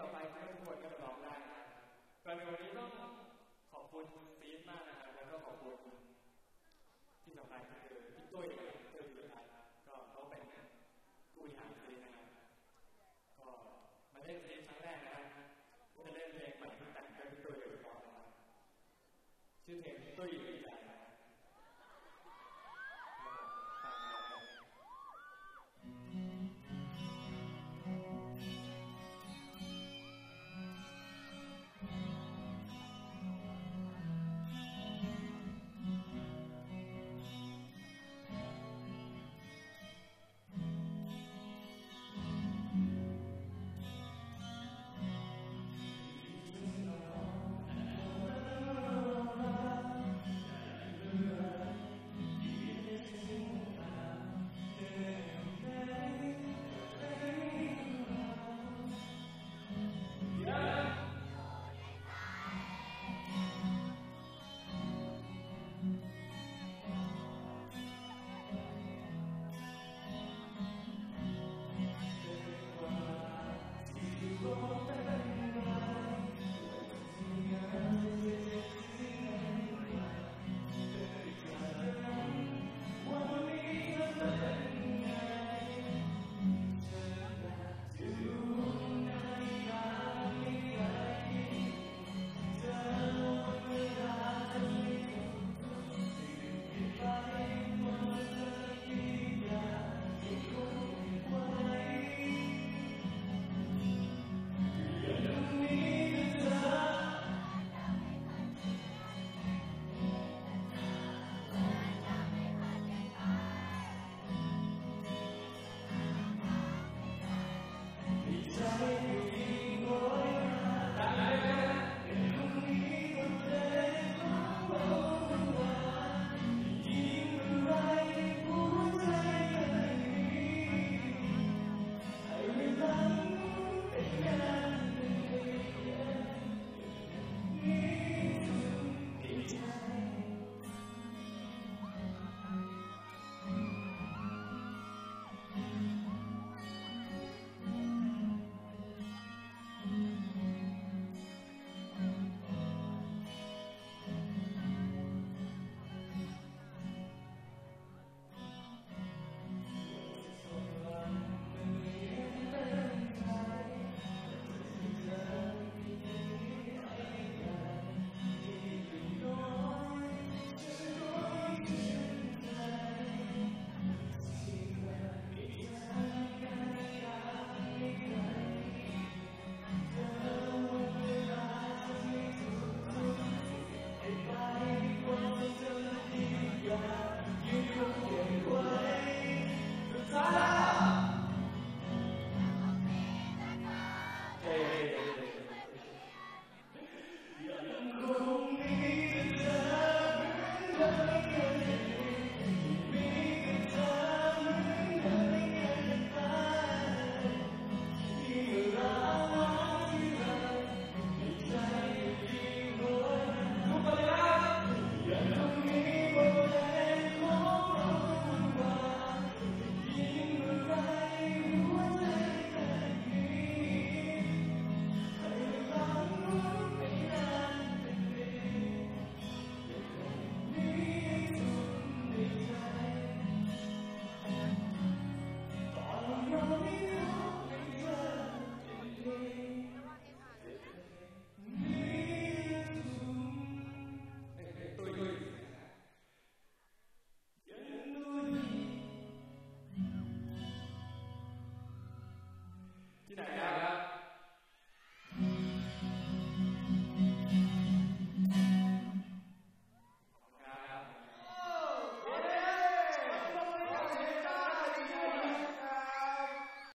ต่อไปทุกคนก็ร้องได้ก่อนในวันนี้ต้องขอบคุณซีนมากนะครับแล้วก็ขอบคุณที่สำคัญคือพี่ตุ้ยเจอพี่ทัศก็เขาเป็นผู้บริหารซีนนะครับก็มาเล่นซีนครั้งแรกนะครับจะเล่นเพลงใหม่ที่แต่งโดยพี่ตุ้ยโดยเฉพาะนะครับชื่อเพลงตุ้ย